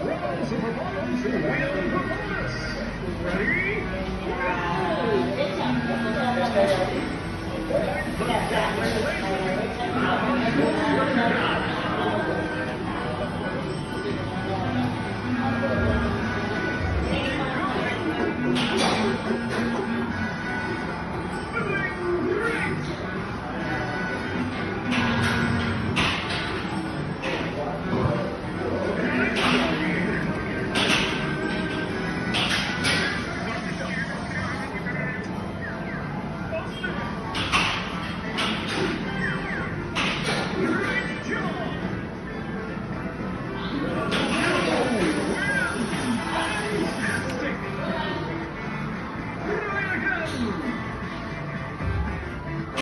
Rules of performance, and wheel performance. Ready? Go!